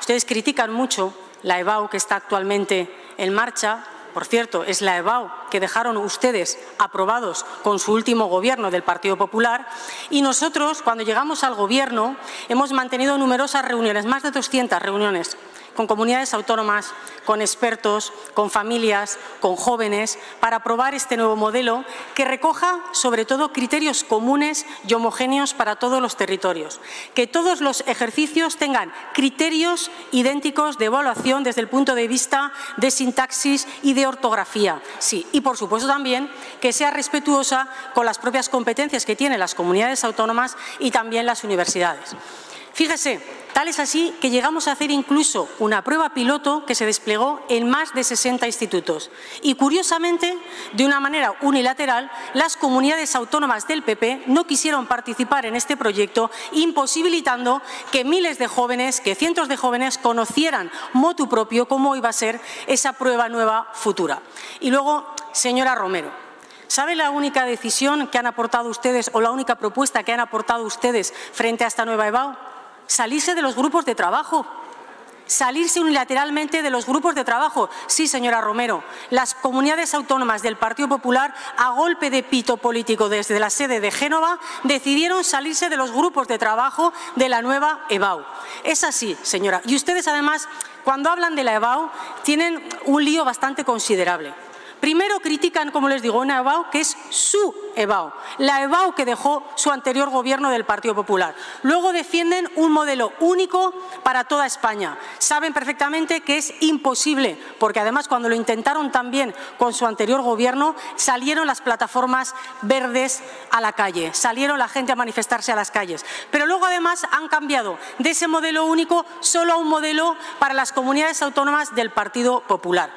Ustedes critican mucho la EBAU que está actualmente en marcha, por cierto, es la EBAU que dejaron ustedes aprobados con su último gobierno del Partido Popular. Y nosotros, cuando llegamos al gobierno, hemos mantenido numerosas reuniones, más de 200 reuniones con comunidades autónomas, con expertos, con familias, con jóvenes, para aprobar este nuevo modelo que recoja, sobre todo, criterios comunes y homogéneos para todos los territorios. Que todos los ejercicios tengan criterios idénticos de evaluación desde el punto de vista de sintaxis y de ortografía. Sí, y por supuesto también que sea respetuosa con las propias competencias que tienen las comunidades autónomas y también las universidades. Fíjese, tal es así que llegamos a hacer incluso una prueba piloto que se desplegó en más de 60 institutos. Y curiosamente, de una manera unilateral, las comunidades autónomas del PP no quisieron participar en este proyecto, imposibilitando que miles de jóvenes, que cientos de jóvenes conocieran motu propio cómo iba a ser esa prueba nueva futura. Y luego, señora Romero, ¿Sabe la única decisión que han aportado ustedes o la única propuesta que han aportado ustedes frente a esta nueva EBAU? Salirse de los grupos de trabajo. Salirse unilateralmente de los grupos de trabajo. Sí, señora Romero, las comunidades autónomas del Partido Popular, a golpe de pito político desde la sede de Génova, decidieron salirse de los grupos de trabajo de la nueva EBAU. Es así, señora. Y ustedes, además, cuando hablan de la EBAU, tienen un lío bastante considerable. Primero critican, como les digo, una EBAU que es su EBAU, la EBAU que dejó su anterior gobierno del Partido Popular. Luego defienden un modelo único para toda España. Saben perfectamente que es imposible, porque además cuando lo intentaron también con su anterior gobierno, salieron las plataformas verdes a la calle, salieron la gente a manifestarse a las calles. Pero luego además han cambiado de ese modelo único solo a un modelo para las comunidades autónomas del Partido Popular.